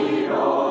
Lord.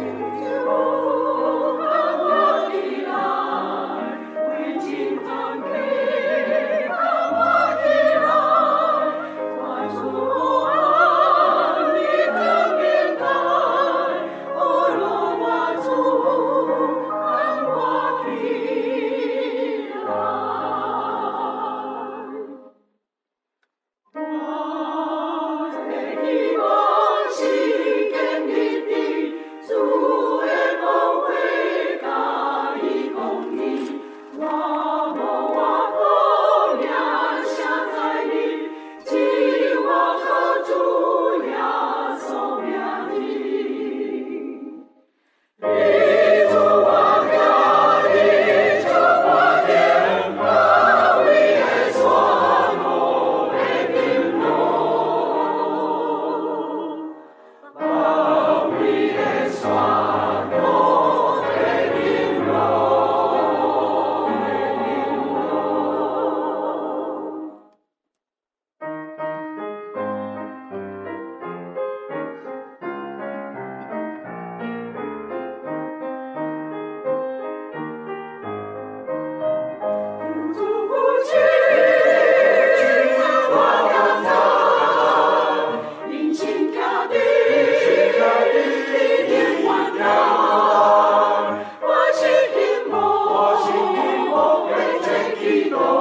Thank you. Vivo.